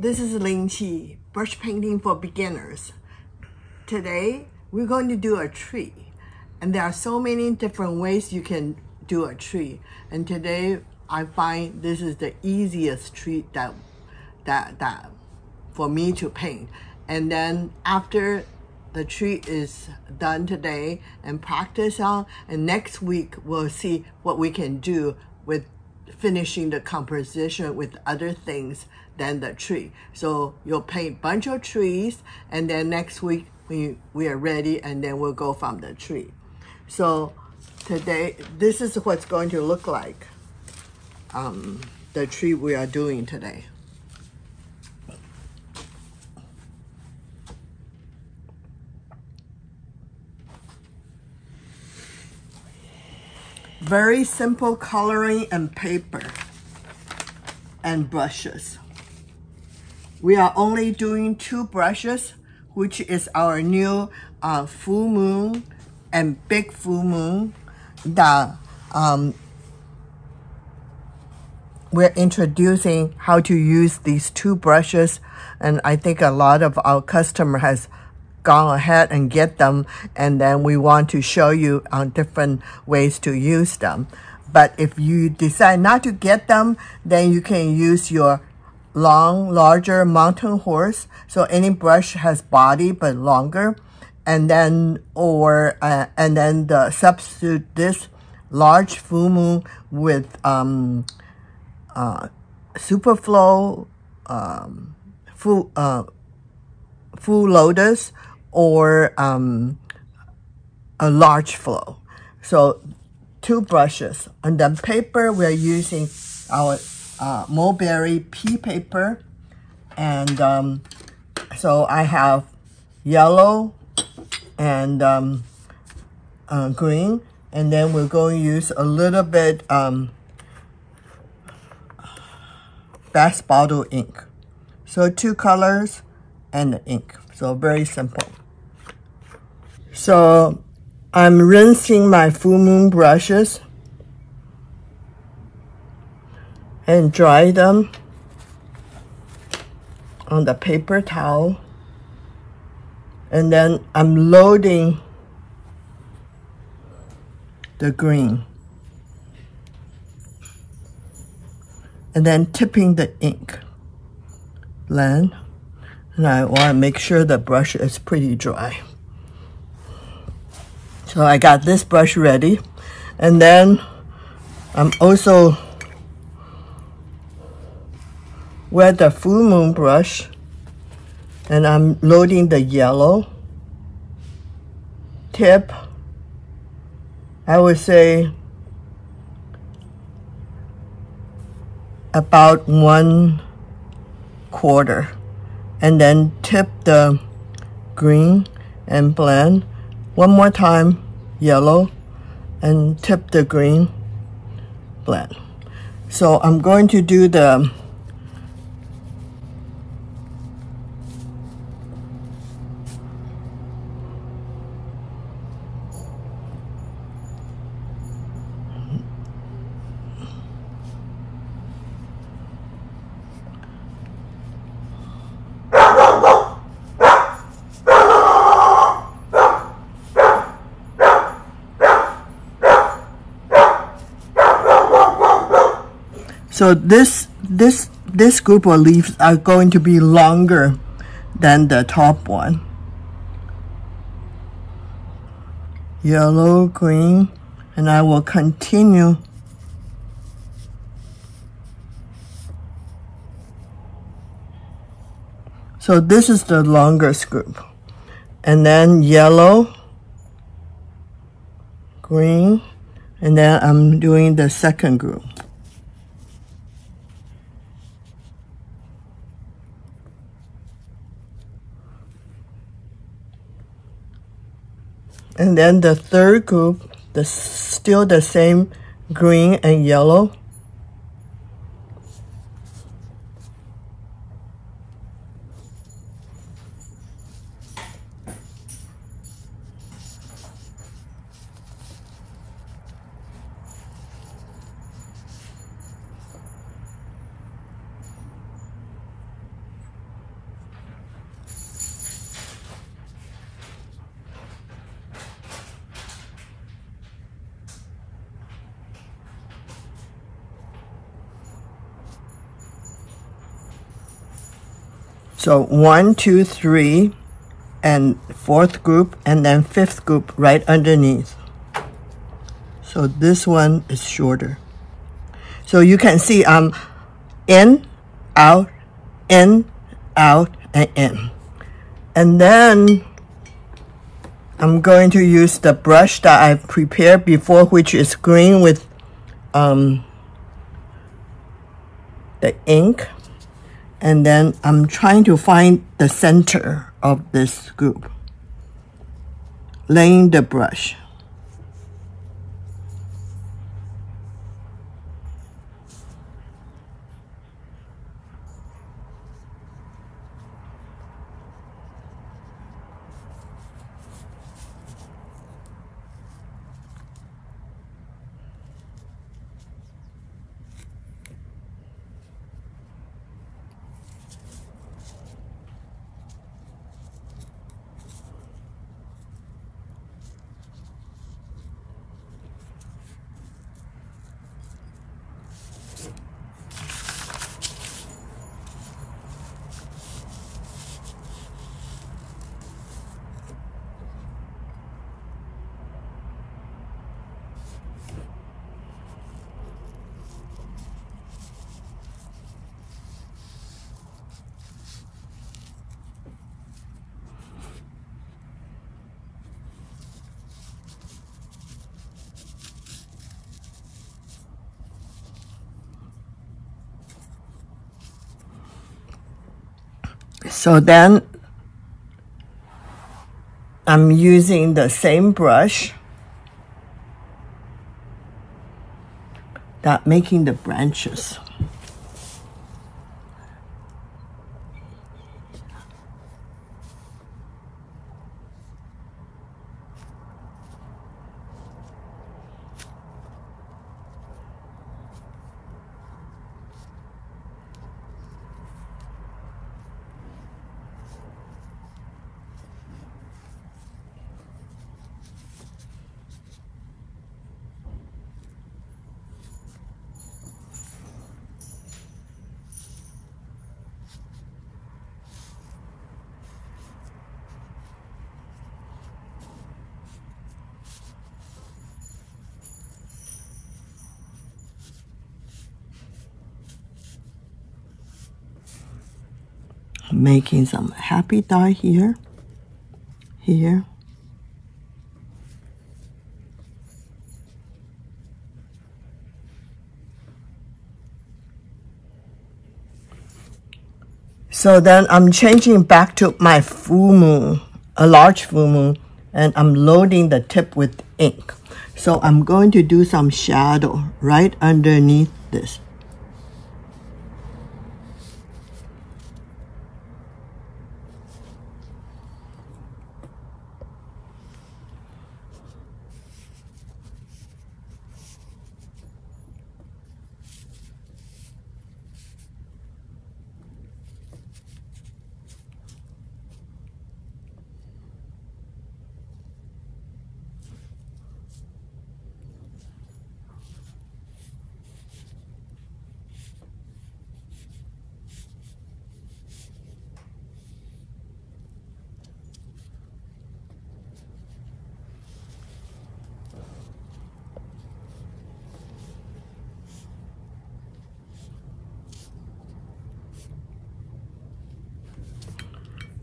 This is Ling Chi, brush painting for beginners. Today, we're going to do a tree. And there are so many different ways you can do a tree. And today, I find this is the easiest tree that, that, that for me to paint. And then after the tree is done today and practice on, and next week we'll see what we can do with finishing the composition with other things than the tree. So you'll paint bunch of trees and then next week we, we are ready and then we'll go from the tree. So today, this is what's going to look like, um, the tree we are doing today. Very simple coloring and paper and brushes. We are only doing two brushes, which is our new uh, full moon and big full moon that um, we're introducing how to use these two brushes. And I think a lot of our customer has gone ahead and get them and then we want to show you on different ways to use them. But if you decide not to get them, then you can use your long, larger mountain horse. So any brush has body but longer. And then, or, uh, and then the substitute this large moon with, um, uh, Superflow, um, full, uh, full lotus or um, a large flow. So two brushes. And then paper, we're using our uh, mulberry Pi paper. And um, so I have yellow and um, uh, green. And then we're going to use a little bit um, Best Bottle ink. So two colors and the ink. So very simple. So I'm rinsing my full moon brushes and dry them on the paper towel. And then I'm loading the green. And then tipping the ink blend. And I want to make sure the brush is pretty dry. So I got this brush ready. And then I'm also with the full moon brush and I'm loading the yellow tip. I would say about one quarter and then tip the green and blend one more time, yellow, and tip the green, blend. So I'm going to do the So this, this, this group of leaves are going to be longer than the top one. Yellow, green, and I will continue So this is the longest group. And then yellow, green, and then I'm doing the second group. And then the third group, the still the same green and yellow. So one, two, three, and fourth group, and then fifth group right underneath. So this one is shorter. So you can see I'm um, in, out, in, out, and in. And then I'm going to use the brush that I prepared before, which is green with um, the ink and then I'm trying to find the center of this group. Laying the brush So then I'm using the same brush that making the branches. Making some happy dye here, here. So then I'm changing back to my full moon, a large full moon, and I'm loading the tip with ink. So I'm going to do some shadow right underneath this.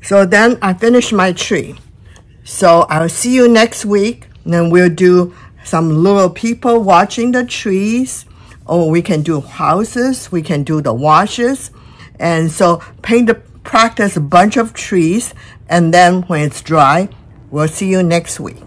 So then I finished my tree. So I'll see you next week. Then we'll do some little people watching the trees. Or we can do houses. We can do the washes. And so paint the practice a bunch of trees. And then when it's dry, we'll see you next week.